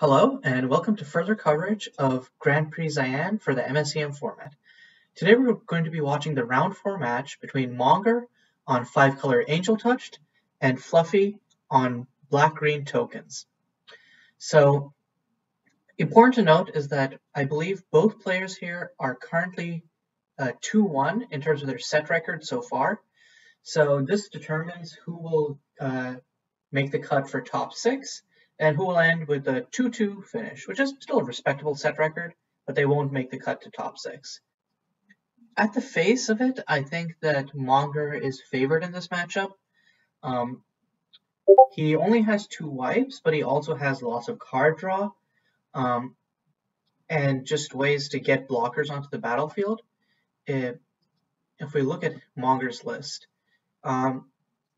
Hello, and welcome to further coverage of Grand Prix Xi'an for the MSEM format. Today we're going to be watching the round 4 match between Monger on 5 color Angel Touched and Fluffy on black green tokens. So, important to note is that I believe both players here are currently 2-1 uh, in terms of their set record so far. So, this determines who will uh, make the cut for top 6 and who will end with a 2-2 finish, which is still a respectable set record, but they won't make the cut to top 6. At the face of it, I think that Monger is favored in this matchup. Um, he only has two wipes, but he also has lots of card draw um, and just ways to get blockers onto the battlefield. If, if we look at Monger's list, um,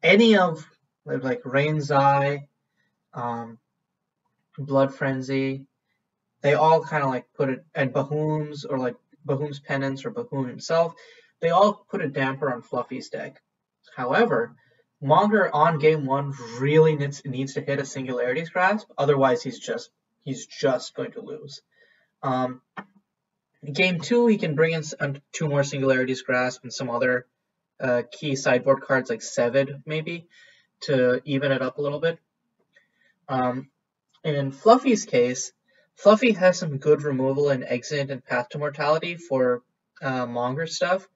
any of like Rain's Eye, um, Blood Frenzy, they all kind of like put it, and Bahoom's or like Bahoom's Penance or Bahoom himself, they all put a damper on Fluffy's deck. However, Monger on game one really needs needs to hit a Singularities Grasp, otherwise he's just he's just going to lose. Um, game two, he can bring in two more Singularities Grasp and some other uh, key sideboard cards like Sevid maybe to even it up a little bit. Um, in Fluffy's case, Fluffy has some good removal and exit and path to mortality for uh, Monger stuff.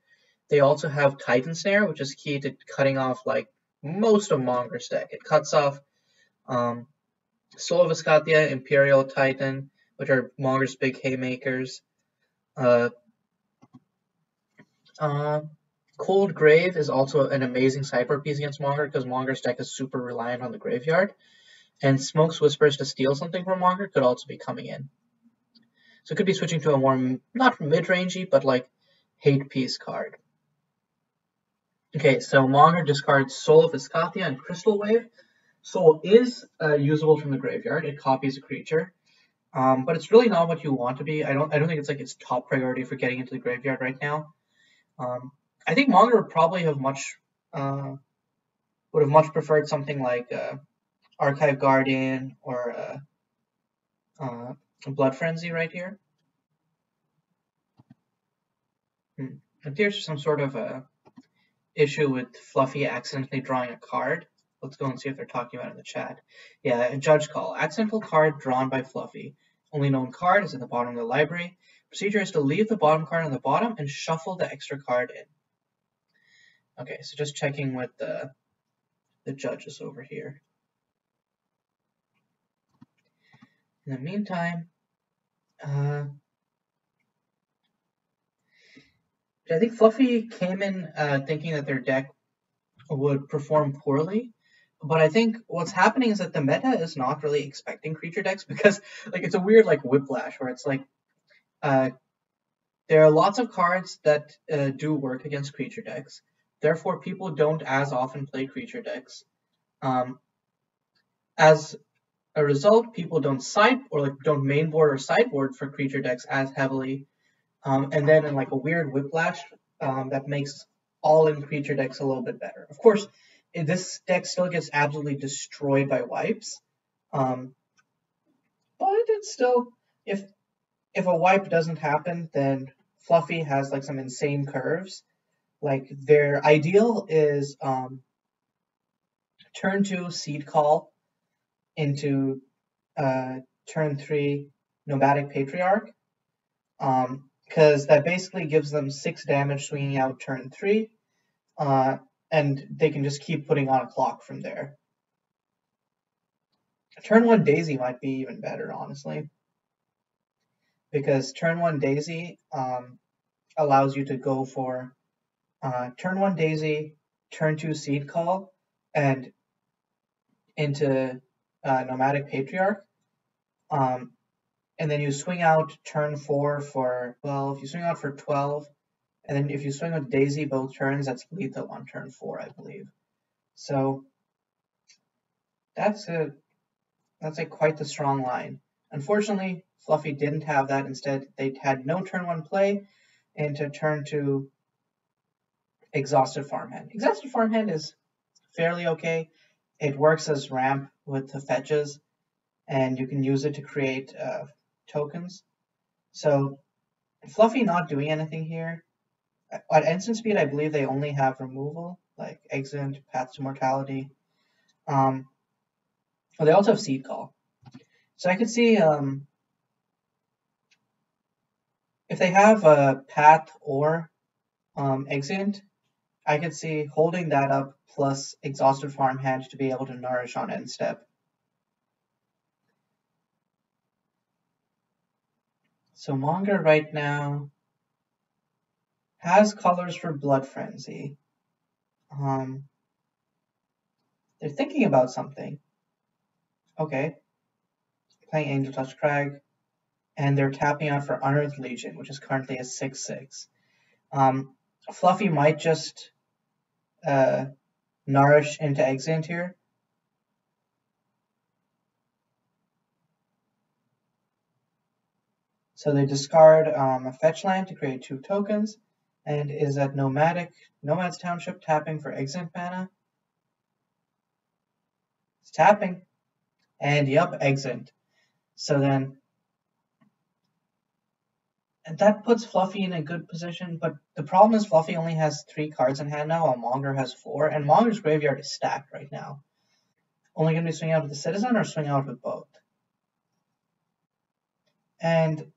They also have Titan Snare, which is key to cutting off like most of Monger's deck. It cuts off um, Soul of Imperial Titan, which are Monger's big haymakers. Uh, uh, Cold Grave is also an amazing sideboard piece against Monger because Monger's deck is super reliant on the graveyard. And Smoke's Whispers to steal something from Monger could also be coming in. So it could be switching to a more, not mid-rangey, but like hate piece card. Okay, so Monger discards Soul of Escathia and Crystal Wave. Soul is uh, usable from the graveyard. It copies a creature. Um, but it's really not what you want to be. I don't I don't think it's like its top priority for getting into the graveyard right now. Um, I think Monger would probably have much uh, would have much preferred something like uh, Archive Guardian or uh, Blood Frenzy right here. Hmm. Appears some sort of a issue with Fluffy accidentally drawing a card. Let's go and see if they're talking about it in the chat. Yeah, a judge call. Accidental card drawn by Fluffy. Only known card is at the bottom of the library. Procedure is to leave the bottom card on the bottom and shuffle the extra card in. Okay, so just checking with the, the judges over here. In the meantime, uh, I think Fluffy came in uh, thinking that their deck would perform poorly, but I think what's happening is that the meta is not really expecting creature decks because like it's a weird like whiplash where it's like uh, there are lots of cards that uh, do work against creature decks. Therefore, people don't as often play creature decks. Um, as a result, people don't side or like don't mainboard or sideboard for creature decks as heavily. Um, and then in like a weird whiplash um, that makes all in creature decks a little bit better. Of course, this deck still gets absolutely destroyed by wipes. Um, but it's still if if a wipe doesn't happen, then Fluffy has like some insane curves. Like their ideal is um, turn two seed call into uh, turn three Nomadic Patriarch, because um, that basically gives them six damage swinging out turn three, uh, and they can just keep putting on a clock from there. Turn one Daisy might be even better, honestly, because turn one Daisy um, allows you to go for uh, turn one Daisy, turn two Seed Call, and into uh, Nomadic Patriarch. Um, and then you swing out turn four for, well, if you swing out for 12, and then if you swing with Daisy both turns, that's lethal on turn four, I believe. So that's a that's a quite the strong line. Unfortunately, Fluffy didn't have that. Instead, they had no turn one play into turn two Exhausted Farmhand. Exhausted Farmhand is fairly okay. It works as ramp with the fetches, and you can use it to create uh, tokens. So Fluffy not doing anything here. At instant speed, I believe they only have removal, like Exit, Path to Mortality. Um, well, they also have Seed Call. So I could see um, if they have a Path or um, Exit, I could see holding that up plus Exhausted Farmhand to be able to nourish on end step. So Monger right now has colors for Blood Frenzy. Um, they're thinking about something. Okay. Playing Angel Touch Crag. And they're tapping out for Unearthed Legion, which is currently a 6-6. Um, Fluffy might just uh, nourish into Exant here. So they discard um, a fetch land to create two tokens, and is at Nomadic Nomad's Township tapping for Exant mana. It's tapping, and yep, Exant. So then, that puts Fluffy in a good position, but the problem is Fluffy only has three cards in hand now, while Monger has four, and Monger's graveyard is stacked right now. Only going to be swinging out with the Citizen or swing out with both. And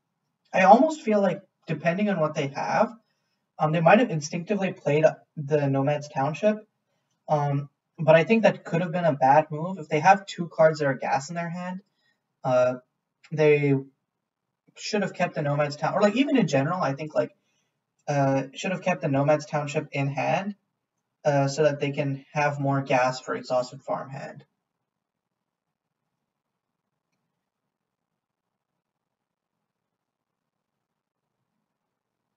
I almost feel like depending on what they have, um, they might have instinctively played the Nomad's Township. Um, but I think that could have been a bad move. If they have two cards that are gas in their hand, uh, they should have kept the Nomad's Town, or like even in general, I think like uh, should have kept the Nomad's Township in hand uh, so that they can have more gas for Exhausted Farmhand.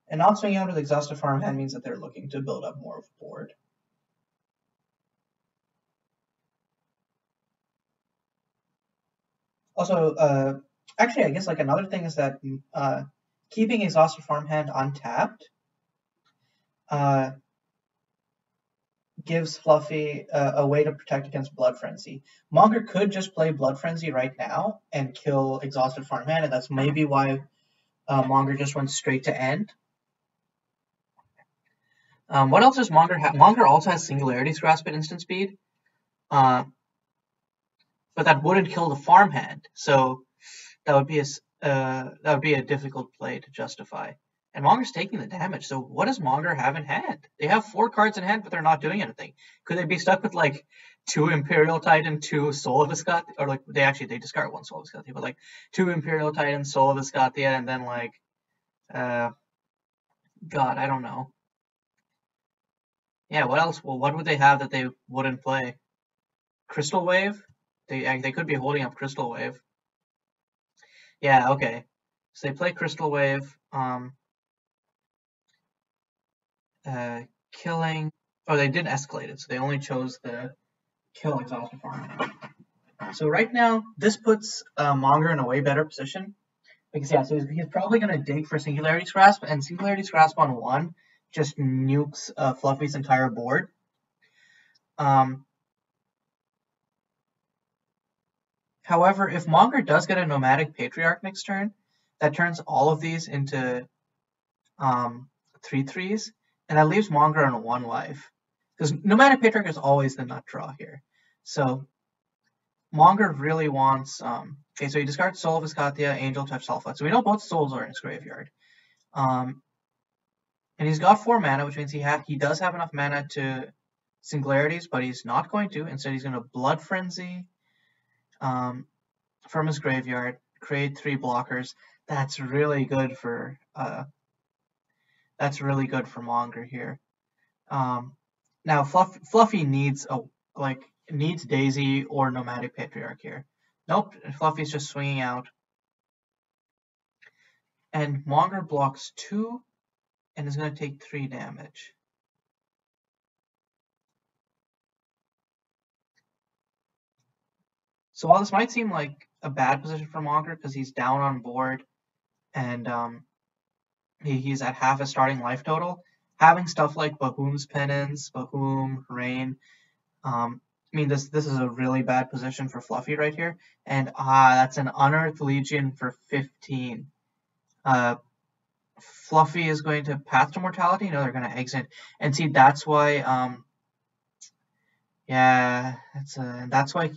And not swinging out with Exhausted Farmhand means that they're looking to build up more of board. Also, uh, actually, I guess like another thing is that uh, keeping Exhausted Farmhand untapped uh, gives Fluffy uh, a way to protect against Blood Frenzy. Monger could just play Blood Frenzy right now and kill Exhausted Farmhand, and that's maybe why uh, Monger just went straight to end. Um, what else does Monger have? Monger also has Singularity's Grasp at instant speed. Uh, but that wouldn't kill the farmhand, so that would be a uh, that would be a difficult play to justify. And Monger's taking the damage, so what does Monger have in hand? They have four cards in hand, but they're not doing anything. Could they be stuck with like two Imperial Titan, two Soul of Viscatia, or like they actually they discard one Soul of Viscatia, but like two Imperial Titan, Soul of Viscatia, and then like, uh, God, I don't know. Yeah, what else? Well, what would they have that they wouldn't play? Crystal Wave? They they could be holding up Crystal Wave. Yeah, okay. So they play Crystal Wave, um, uh, killing. Oh, they did escalate it, so they only chose the kill exhausted farm. So right now, this puts uh, Monger in a way better position. Because yeah, so he's, he's probably going to dig for Singularity's Grasp, and Singularity's Grasp on one just nukes uh, Fluffy's entire board. Um, however, if Monger does get a Nomadic Patriarch next turn, that turns all of these into um, three threes, and that leaves Monger on one life. Because Nomadic Patriarch is always the nut draw here. So Monger really wants. Um, okay, so he discards Soul of Viscatia, Angel Touch, Sulfite. So we know both souls are in his graveyard. Um, and he's got four mana, which means he ha he does have enough mana to Singularities, but he's not going to. Instead, he's going to Blood Frenzy um, from his graveyard, create three blockers. That's really good for uh, that's really good for Monger here. Um, now, Fluff, Fluffy needs a like needs Daisy or Nomadic Patriarch here. Nope, Fluffy's just swinging out. And Monger blocks two and is going to take 3 damage. So while this might seem like a bad position for Monger because he's down on board and um, he, he's at half a starting life total, having stuff like Bahum's Penance, Bahum, Rain, um, I mean, this this is a really bad position for Fluffy right here. And ah, that's an Unearthed Legion for 15. Uh, Fluffy is going to Path to Mortality. No, they're going to exit. And see, that's why, um, yeah, that's, uh, that's why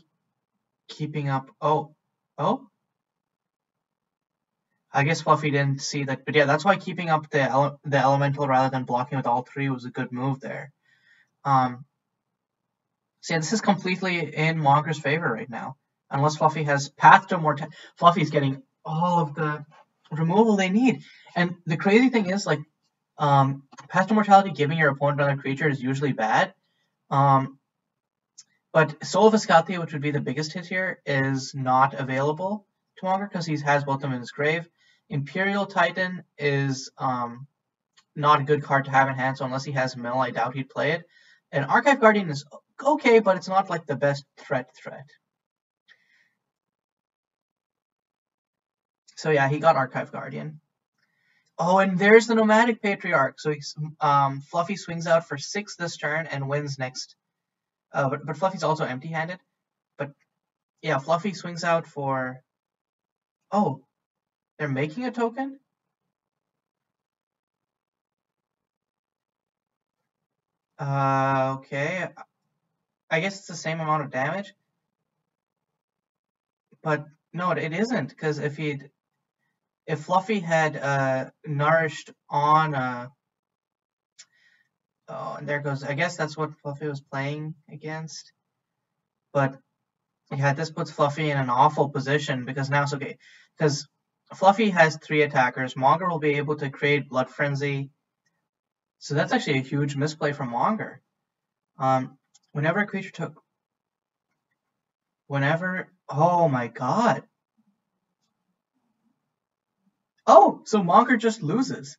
keeping up, oh, oh, I guess Fluffy didn't see that, but yeah, that's why keeping up the ele the elemental rather than blocking with all three was a good move there. Um, so yeah, this is completely in Monger's favor right now, unless Fluffy has Path to Mortality. Fluffy's getting all of the removal they need, and the crazy thing is like, um, Path to Mortality giving your opponent another creature is usually bad. Um, but Soul of Ascalthia, which would be the biggest hit here, is not available to Monger because he has both of them in his grave. Imperial Titan is um, not a good card to have in hand, so unless he has Mill, I doubt he'd play it. And Archive Guardian is okay, but it's not like the best threat threat. So yeah, he got Archive Guardian. Oh, and there's the Nomadic Patriarch. So um, Fluffy swings out for six this turn and wins next. Uh, but, but Fluffy's also empty-handed. But yeah, Fluffy swings out for... Oh, they're making a token? Uh, okay. I guess it's the same amount of damage. But no, it isn't, because if he'd if Fluffy had uh, nourished on uh, oh, and there goes. I guess that's what Fluffy was playing against. But yeah, this puts Fluffy in an awful position because now it's okay. Because Fluffy has three attackers. Monger will be able to create Blood Frenzy. So that's actually a huge misplay from Monger. Um, whenever a creature took... Whenever... Oh my god. Oh, so Monger just loses.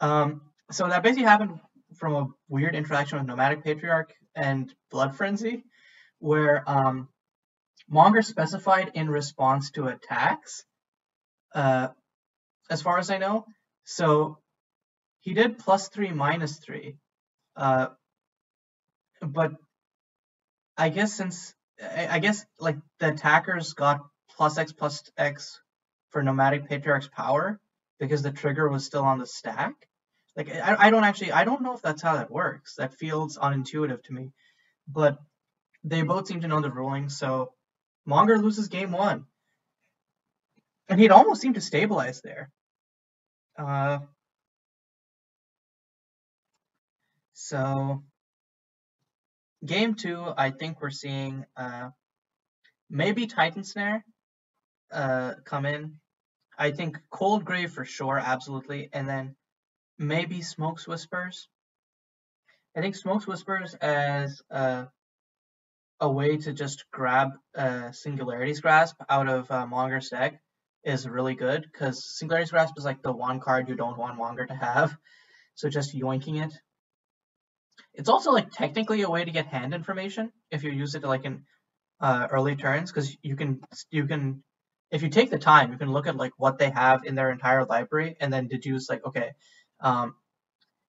Um, so that basically happened from a weird interaction with Nomadic Patriarch and Blood Frenzy, where um, Monger specified in response to attacks uh, as far as I know. So he did plus three, minus three. Uh, but I guess since I guess like the attackers got plus X plus X for nomadic patriarch's power because the trigger was still on the stack. Like I, I don't actually I don't know if that's how that works. That feels unintuitive to me. But they both seem to know the ruling, so Monger loses game one. And he'd almost seem to stabilize there. Uh, so, game two, I think we're seeing uh, maybe Titan Snare uh, come in. I think Cold Grave for sure, absolutely. And then maybe Smoke's Whispers. I think Smoke's Whispers as uh, a way to just grab uh, Singularity's Grasp out of uh, Monger's deck is really good because Singularity's Grasp is like the one card you don't want Monger to have. So just yoinking it. It's also like technically a way to get hand information if you use it like in uh, early turns because you can you can if you take the time you can look at like what they have in their entire library and then deduce like okay um,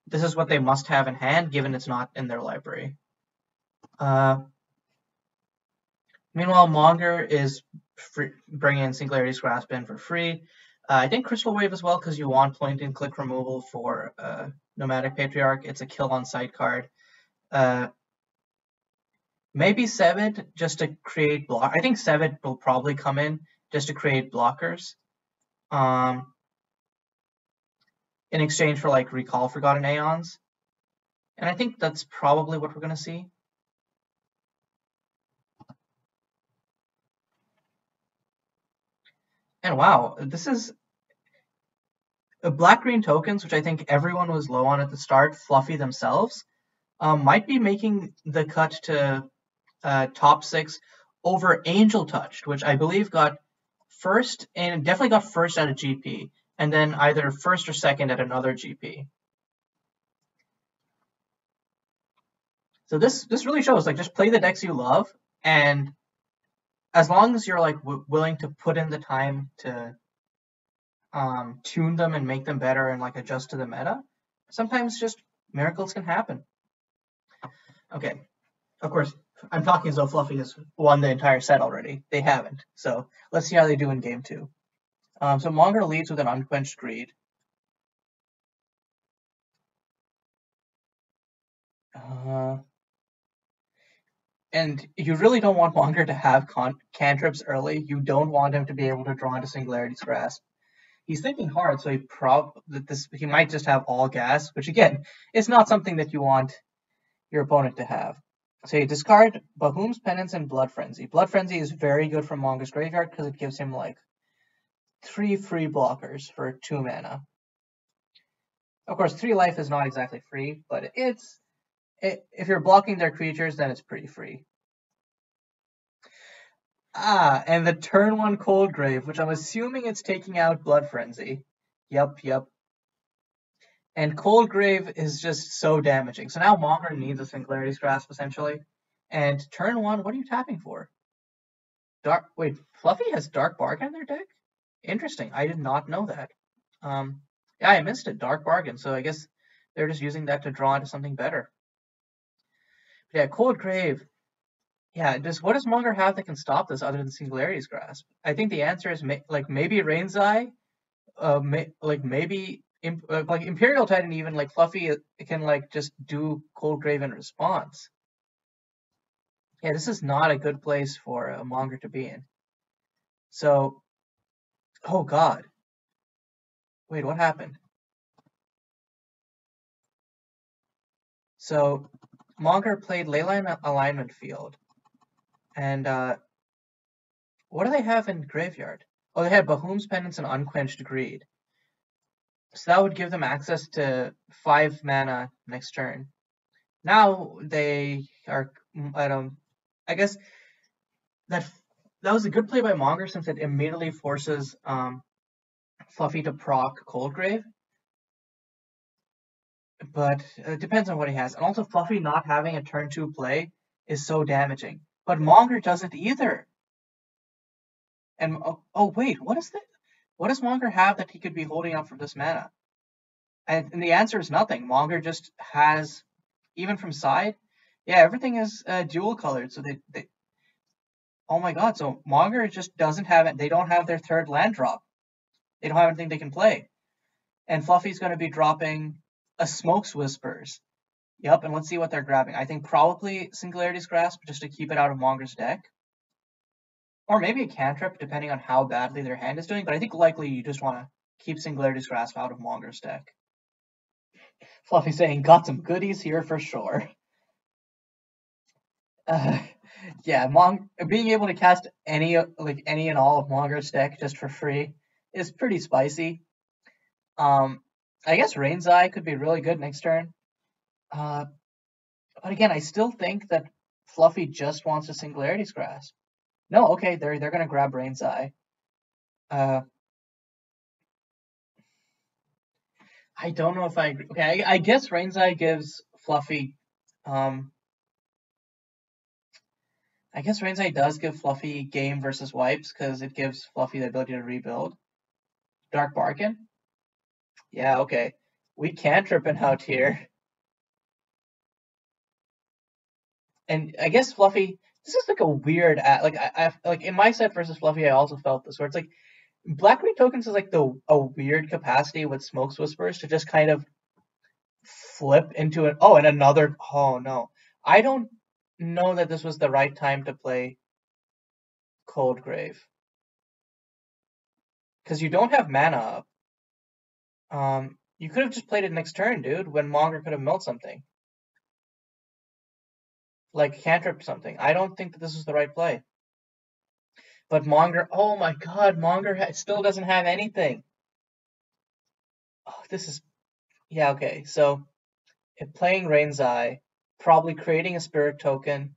this is what they must have in hand given it's not in their library. Uh, meanwhile, Monger is free, bring in Singularity's Grasp in for free. Uh, I think Crystal Wave as well because you want point and click removal for uh, Nomadic Patriarch. It's a kill on sight card. Uh, maybe Sevid just to create block. I think Sevid will probably come in just to create blockers. Um, in exchange for like Recall Forgotten Aeons. And I think that's probably what we're going to see. And wow, this is black green tokens, which I think everyone was low on at the start, Fluffy themselves, um, might be making the cut to uh, top six over Angel Touched, which I believe got first and definitely got first at a GP, and then either first or second at another GP. So this this really shows like just play the decks you love and as long as you're like willing to put in the time to um, tune them and make them better and like adjust to the meta, sometimes just miracles can happen. Okay, of course, I'm talking as though Fluffy has won the entire set already. They haven't. So let's see how they do in game two. Um, so Monger leads with an unquenched greed. Uh, and you really don't want Monger to have cantrips early. You don't want him to be able to draw into Singularity's Grasp. He's thinking hard, so he prob that this he might just have all gas, which again is not something that you want your opponent to have. So you discard Bahum's Penance and Blood Frenzy. Blood Frenzy is very good for Monger's Graveyard because it gives him like three free blockers for two mana. Of course, three life is not exactly free, but it's it, if you're blocking their creatures, then it's pretty free. Ah, and the turn one Cold Grave, which I'm assuming it's taking out Blood Frenzy. Yep, yep. And Cold Grave is just so damaging. So now Monger needs a Singularity's Grasp, essentially. And turn one, what are you tapping for? Dark. Wait, Fluffy has Dark Bargain in their deck? Interesting. I did not know that. Um, yeah, I missed it. Dark Bargain. So I guess they're just using that to draw into something better. But yeah, Cold Grave. Yeah, does what does Monger have that can stop this other than Singularity's Grasp? I think the answer is may, like maybe Rain's Eye, uh, may, like maybe imp, uh, like Imperial Titan even like Fluffy it can like just do Cold Grave in response. Yeah, this is not a good place for a Monger to be in. So, oh god. Wait, what happened? So, Monger played Leyline Alignment Field. And uh, what do they have in Graveyard? Oh, they had Bahoom's Penance and Unquenched Greed. So that would give them access to 5 mana next turn. Now they are at um I guess that that was a good play by Monger since it immediately forces um, Fluffy to proc Coldgrave but it depends on what he has. And also, Fluffy not having a turn two play is so damaging. But Monger doesn't either. And oh, oh wait, what is that? What does Monger have that he could be holding up for this mana? And, and the answer is nothing. Monger just has, even from side, yeah, everything is uh, dual colored. So they, they, oh my god, so Monger just doesn't have it. They don't have their third land drop. They don't have anything they can play. And Fluffy's going to be dropping a Smoke's Whispers. Yep, and let's see what they're grabbing. I think probably Singularity's Grasp just to keep it out of Monger's deck. Or maybe a cantrip, depending on how badly their hand is doing, but I think likely you just want to keep Singularity's Grasp out of Monger's deck. Fluffy saying, got some goodies here for sure. Uh, yeah, Mong being able to cast any like any and all of Monger's deck just for free is pretty spicy. Um, I guess Rain's Eye could be really good next turn. Uh, but again, I still think that Fluffy just wants a Singularity's Grasp. No, okay, they're they're gonna grab Rain's Eye. Uh, I don't know if I agree. Okay, I, I guess Rain's Eye gives Fluffy. Um, I guess Rain's Eye does give Fluffy game versus wipes because it gives Fluffy the ability to rebuild. Dark Bargain. Yeah, okay. We cantripping out here. And I guess Fluffy, this is like a weird, like I, I like in my set versus Fluffy, I also felt this where it's like Black Green Tokens is like the a weird capacity with Smokes Whispers to just kind of flip into it. Oh, and another. Oh no, I don't know that this was the right time to play Cold Grave because you don't have mana up. Um, you could have just played it next turn, dude, when Monger could have milled something. Like cantrip something. I don't think that this is the right play. But Monger, oh my god, Monger still doesn't have anything. Oh, this is, yeah, okay. So, if playing Rain's Eye, probably creating a Spirit token,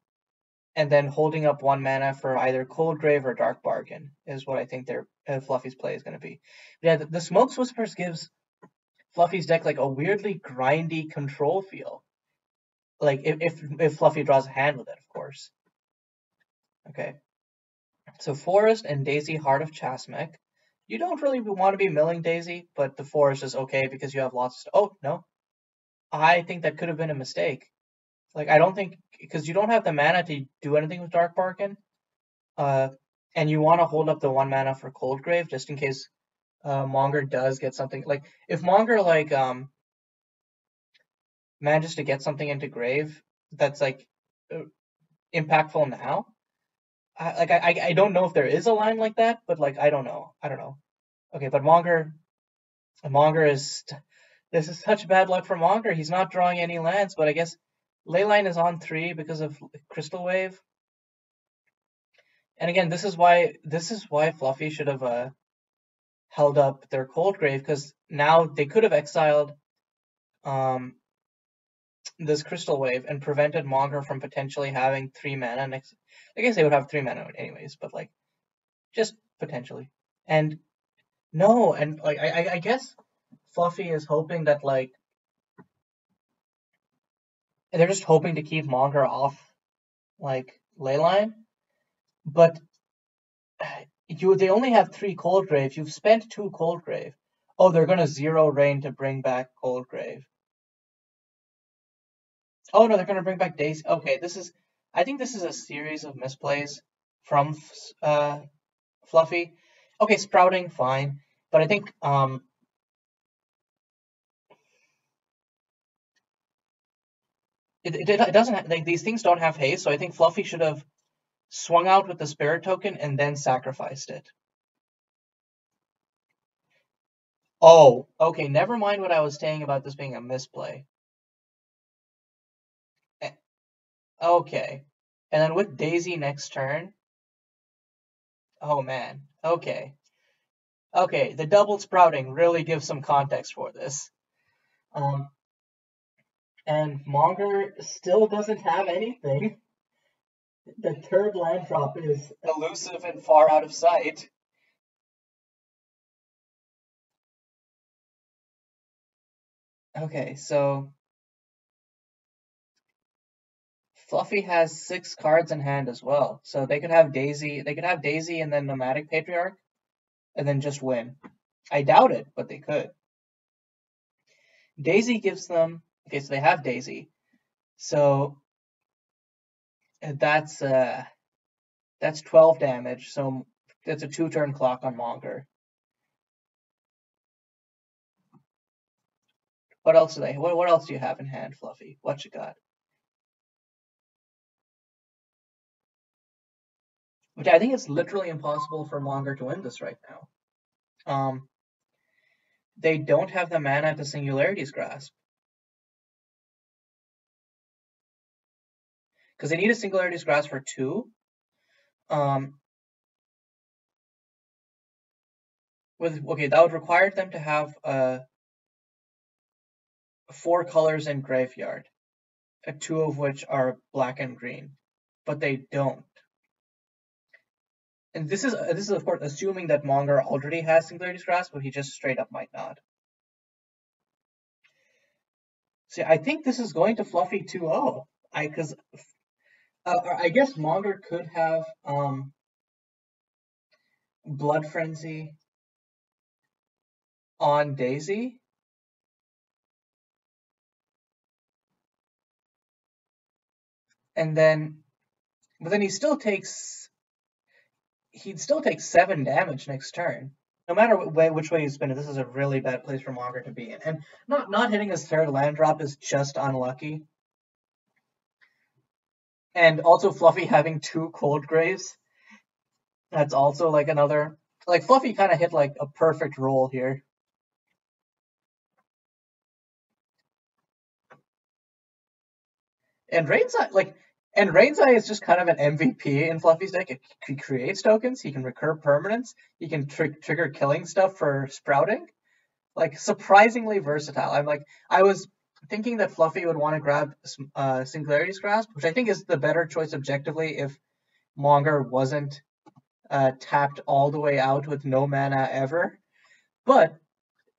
and then holding up one mana for either Cold Grave or Dark Bargain is what I think their uh, Fluffy's play is going to be. Yeah, the, the Smokes Whispers gives Fluffy's deck like a weirdly grindy control feel. Like if, if if Fluffy draws a hand with it, of course. Okay. So Forest and Daisy Heart of Chasmec. You don't really want to be milling Daisy, but the Forest is okay because you have lots of oh no. I think that could have been a mistake. Like I don't think because you don't have the mana to do anything with Dark Bargain, uh, and you want to hold up the one mana for Cold Grave just in case uh, Monger does get something. Like if Monger like um manages to get something into Grave that's like uh, impactful now. I, like I I don't know if there is a line like that, but like I don't know. I don't know. Okay, but Monger, Monger is this is such bad luck for Monger. He's not drawing any lands, but I guess Leyline is on three because of Crystal Wave. And again, this is why this is why Fluffy should have uh, held up their Cold Grave because now they could have exiled um, this Crystal Wave and prevented Monger from potentially having three mana next. I guess they would have three mana anyways, but like just potentially. And no, and like I, I guess Fluffy is hoping that like they're just hoping to keep Monger off like Leyline, but you they only have three Cold Grave. You've spent two Cold Grave. Oh, they're gonna zero rain to bring back Cold Grave. Oh no, they're gonna bring back Daisy. Okay, this is. I think this is a series of misplays from uh, Fluffy. Okay, sprouting, fine, but I think um, it, it, it doesn't like these things don't have haste, so I think Fluffy should have swung out with the spirit token and then sacrificed it. Oh, okay, never mind what I was saying about this being a misplay. Okay. And then with Daisy next turn. Oh man. Okay. Okay, the double sprouting really gives some context for this. Um, and Monger still doesn't have anything. The third land drop is elusive and far out of sight. Okay, so Fluffy has six cards in hand as well. So they could have Daisy, they could have Daisy and then Nomadic Patriarch, and then just win. I doubt it, but they could. Daisy gives them Okay, so they have Daisy. So that's uh that's 12 damage. So that's a two turn clock on Monger. What else do they what, what else do you have in hand, Fluffy? What you got? Which I think it's literally impossible for Monger to win this right now. Um they don't have the mana to Singularity's Grasp. Because they need a Singularity's Grasp for two. Um, with okay, that would require them to have uh, four colors in Graveyard, uh, two of which are black and green, but they don't. And this is uh, this is of course assuming that Monger already has Singularity's Grasp, but he just straight up might not. See, I think this is going to Fluffy 2-0. I because uh, I guess Monger could have um, Blood Frenzy on Daisy. And then, but then he still takes, he'd still take seven damage next turn. No matter what way, which way you spin it, this is a really bad place for Monger to be in. And not not hitting his third land drop is just unlucky and also Fluffy having two cold graves. That's also like another like Fluffy kind of hit like a perfect roll here. And Rain's like and Rain's Eye is just kind of an MVP in Fluffy's deck. It, he creates tokens, he can recur permanents, he can tr- trigger killing stuff for sprouting. Like surprisingly versatile. I'm like I was thinking that Fluffy would want to grab uh, Singularity's Grasp, which I think is the better choice objectively if Monger wasn't uh, tapped all the way out with no mana ever. But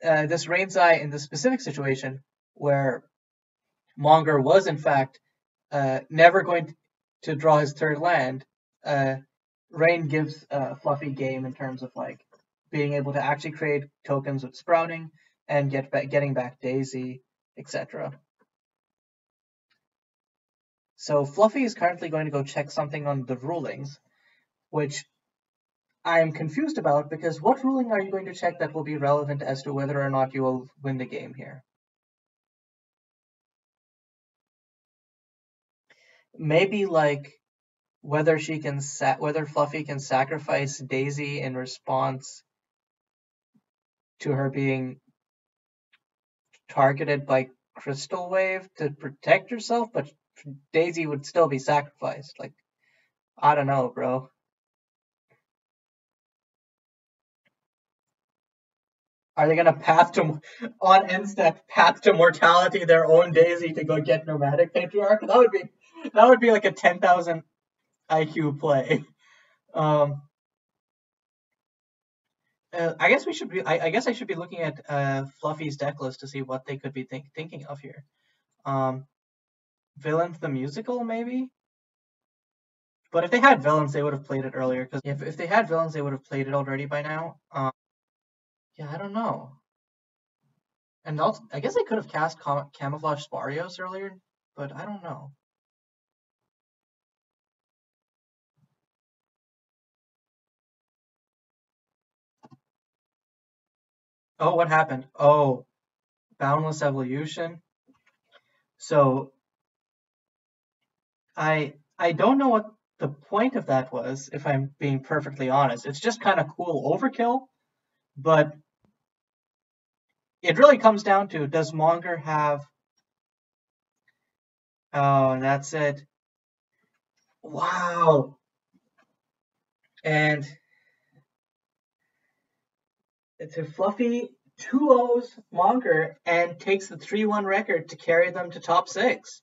uh, this Rain's Eye in the specific situation where Monger was in fact uh, never going to draw his third land, uh, Rain gives uh, Fluffy game in terms of like being able to actually create tokens with sprouting and get back, getting back Daisy etc. So Fluffy is currently going to go check something on the rulings, which I am confused about because what ruling are you going to check that will be relevant as to whether or not you will win the game here? Maybe like whether she can whether Fluffy can sacrifice Daisy in response to her being targeted by Crystal Wave to protect herself, but Daisy would still be sacrificed. Like, I don't know, bro. Are they gonna path to on instant path to mortality their own Daisy to go get nomadic patriarch? That would be that would be like a ten thousand IQ play. Um, uh, I guess we should be. I, I, guess I should be looking at uh, Fluffy's deck list to see what they could be think, thinking of here. Um, Villains the musical, maybe. But if they had villains, they would have played it earlier. Because if if they had villains, they would have played it already by now. Um, yeah, I don't know. And also, I guess they could have cast Cam- Camouflage Sparios earlier, but I don't know. Oh, what happened? Oh, Boundless Evolution. So I I don't know what the point of that was, if I'm being perfectly honest. It's just kind of cool overkill, but it really comes down to does Monger have Oh, and that's it. Wow. And it's a fluffy 2 O's Monger and takes the 3 1 record to carry them to top six.